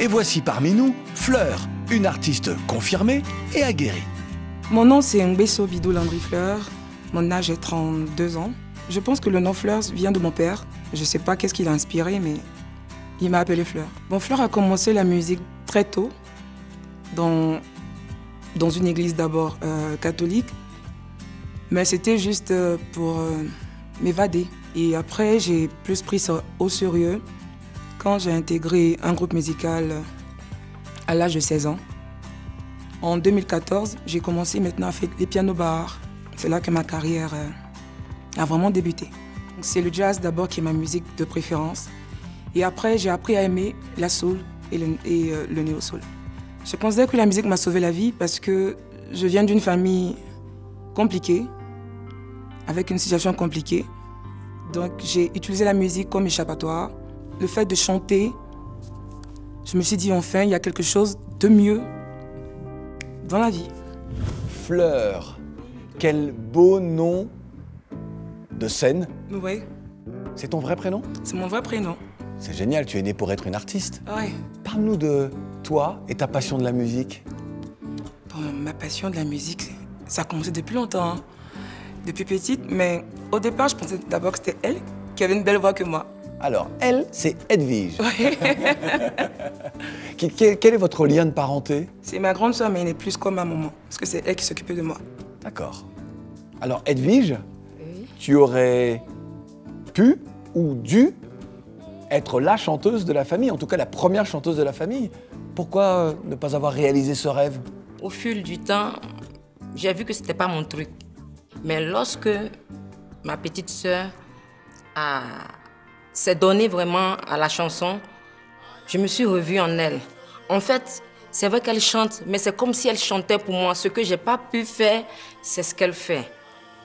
Et voici parmi nous Fleur, une artiste confirmée et aguerrie. Mon nom c'est Ngbeso Bidou Landry Fleur. Mon âge est 32 ans. Je pense que le nom Fleur vient de mon père. Je ne sais pas qu'est-ce qu'il a inspiré, mais il m'a appelé Fleur. Bon, Fleur a commencé la musique très tôt, dans, dans une église d'abord euh, catholique, mais c'était juste euh, pour euh, m'évader. Et après, j'ai plus pris ça au sérieux quand j'ai intégré un groupe musical à l'âge de 16 ans. En 2014, j'ai commencé maintenant à faire les pianos bars. C'est là que ma carrière a vraiment débuté. C'est le jazz d'abord qui est ma musique de préférence. Et après, j'ai appris à aimer la soul et le, et, euh, le néo-soul. Je considère que la musique m'a sauvé la vie parce que je viens d'une famille compliquée, avec une situation compliquée. Donc j'ai utilisé la musique comme échappatoire. Le fait de chanter, je me suis dit enfin, il y a quelque chose de mieux dans la vie. Fleur, quel beau nom de scène. Oui, C'est ton vrai prénom? C'est mon vrai prénom. C'est génial, tu es né pour être une artiste. Ouais. Parle-nous de toi et ta passion de la musique. Bon, ma passion de la musique, ça a commencé depuis longtemps, hein. depuis petite, mais au départ, je pensais d'abord que c'était elle qui avait une belle voix que moi. Alors, elle, c'est Edwige. Qui- quel, quel est votre lien de parenté? C'est ma grande soeur, mais elle est plus comme ma maman, parce que c'est elle qui s'occupait de moi. D'accord. Alors, Edwige, tu aurais pu ou dû être la chanteuse de la famille, en tout cas la première chanteuse de la famille. Pourquoi euh, ne pas avoir réalisé ce rêve? Au fil du temps, j'ai vu que c'était pas mon truc. Mais lorsque ma petite sœur a- s'est donnée vraiment à la chanson, je me suis revue en elle. En fait, c'est vrai qu'elle chante, mais c'est comme si elle chantait pour moi. Ce que j'ai pas pu faire, c'est ce qu'elle fait.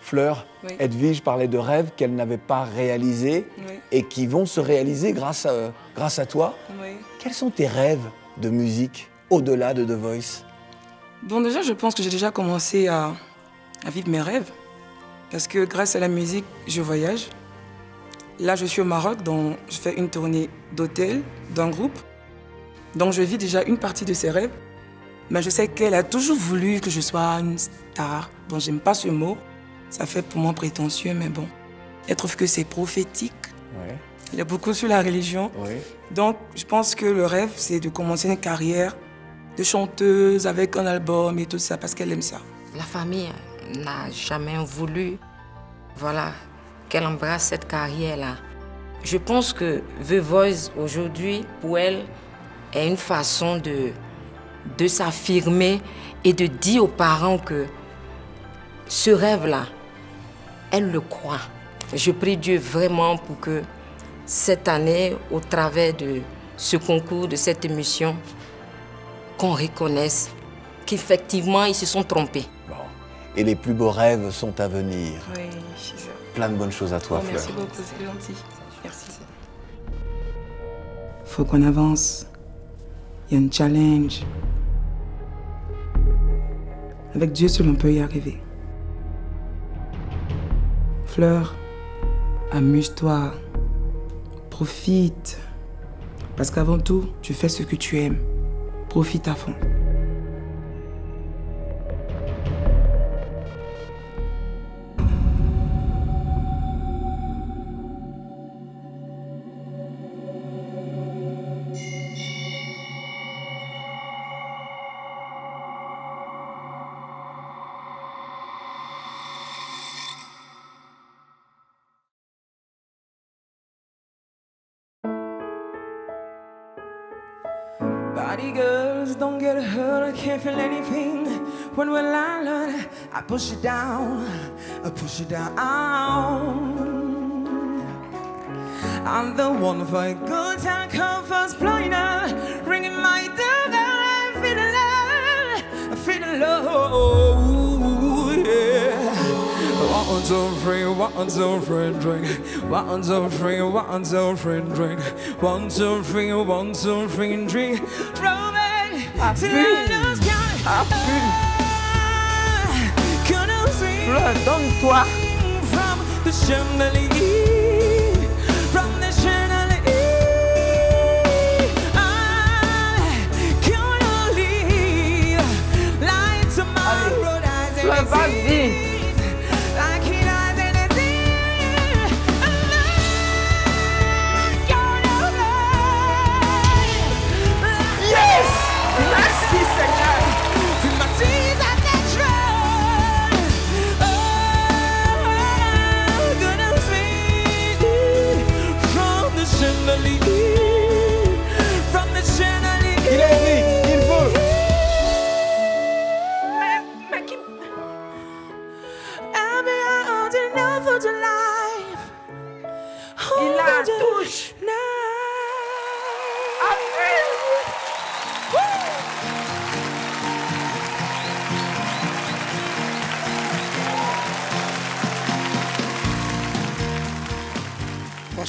Fleur, Oui. Edwige parlait de rêves qu'elle n'avait pas réalisés Oui. et qui vont se réaliser grâce à, grâce à toi. Oui. Quels sont tes rêves de musique au-delà de The Voice? Bon, déjà, je pense que j'ai déjà commencé à, à vivre mes rêves, parce que grâce à la musique, je voyage. Là, je suis au Maroc, donc je fais une tournée d'hôtel, d'un groupe. Donc, je vis déjà une partie de ses rêves. Mais je sais qu'elle a toujours voulu que je sois une star. Bon, j'aime pas ce mot. Ça fait pour moi prétentieux, mais bon. Elle trouve que c'est prophétique. Oui. Il y a beaucoup sur la religion. Donc, je pense que le rêve, c'est de commencer une carrière de chanteuse avec un album et tout ça, parce qu'elle aime ça. La famille n'a jamais voulu, voilà, qu'elle embrasse cette carrière-là. Je pense que The Voice aujourd'hui, pour elle, est une façon de, de s'affirmer et de dire aux parents que ce rêve-là, elle le croit. Je prie Dieu vraiment pour que cette année, au travers de ce concours, de cette émission, qu'on reconnaisse qu'effectivement, ils se sont trompés. Bon. Et les plus beaux rêves sont à venir. Oui, c'est ça. Plein de bonnes choses à toi, Oh, Fleur. merci beaucoup, c'est gentil. Merci. Faut qu'on avance. Il y a un challenge. Avec Dieu seul, on peut y arriver. Fleur, amuse-toi. Profite. Parce qu'avant tout, tu fais ce que tu aimes. Profite à fond. Body girls don't get hurt, I can't feel anything. When will I learn? I push it down, I push it down. I'm the one for a good time, blowing up, ringing my doorbell, I'm feeling love, I'm feeling low, yeah. One, two, three, one, two, three, drink. One, two, three, one, two, three, drink. One, two, three, one, two, three, drink. Robin, till I lose count. Ah, couldn't see donne-toi. from the chandelier,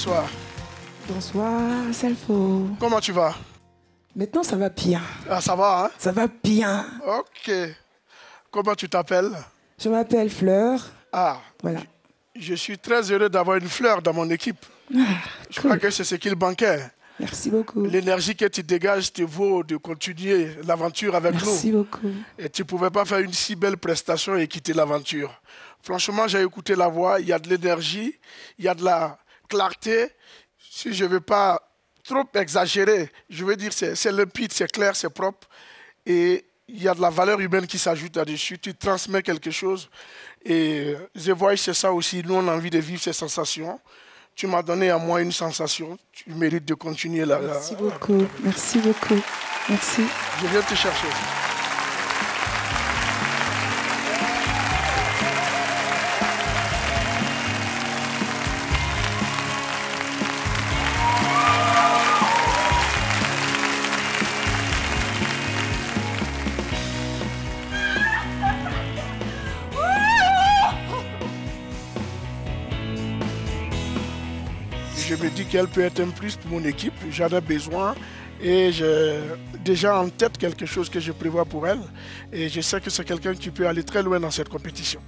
Bonsoir. Bonsoir, Selfo. Comment tu vas? Maintenant, ça va bien. Ah, ça va, hein? Ça va bien. Ok. Comment tu t'appelles? Je m'appelle Fleur. Ah, Voilà. je suis très heureux d'avoir une fleur dans mon équipe. Ah, Je cool. crois que c'est ce qu'il manquait. Merci beaucoup. L'énergie que tu dégages te vaut de continuer l'aventure avec Merci nous. beaucoup. Et tu ne pouvais pas faire une si belle prestation et quitter l'aventure. Franchement, j'ai écouté la voix, il y a de l'énergie, il y a de la clarté. Si je ne veux pas trop exagérer, je veux dire c'est c'est limpide, c'est clair, c'est propre. Et il y a de la valeur humaine qui s'ajoute là-dessus. Tu transmets quelque chose. Et The Voice, c'est ça aussi. Nous, on a envie de vivre ces sensations. Tu m'as donné à moi une sensation. Tu mérites de continuer là. Merci beaucoup. Merci beaucoup. Merci. Je viens te chercher. Je me dis qu'elle peut être un plus pour mon équipe. J'en ai besoin. Et j'ai déjà en tête quelque chose que je prévois pour elle. Et je sais que c'est quelqu'un qui peut aller très loin dans cette compétition.